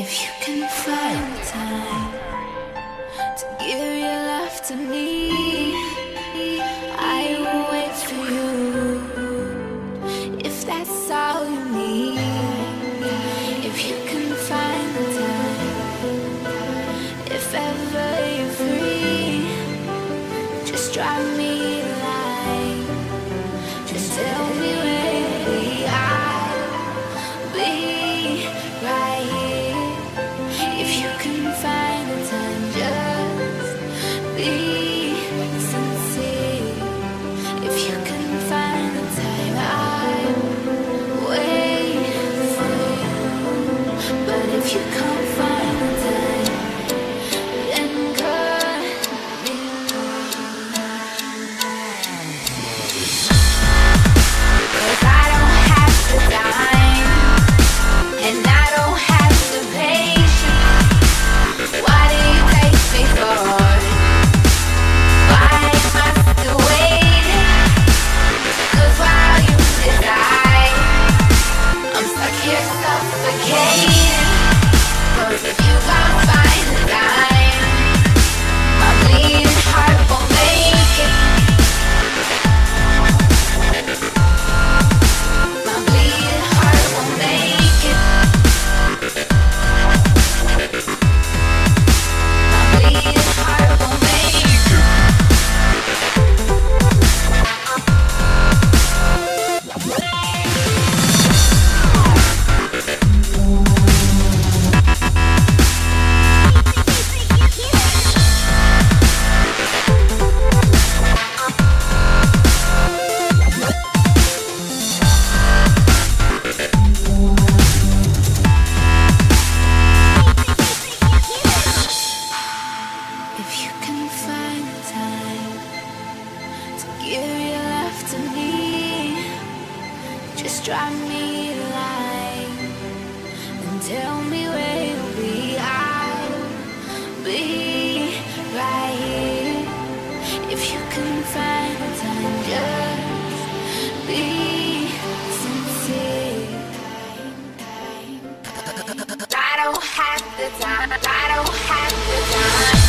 If you can find time to give your love to me, I will wait for you. If that's all you need, if you can find the time, if ever give your love to me, just drop me a line and tell me where you'll be. I'll be right here. If you can find the time, just be sincere. I don't have the time. I don't have the time.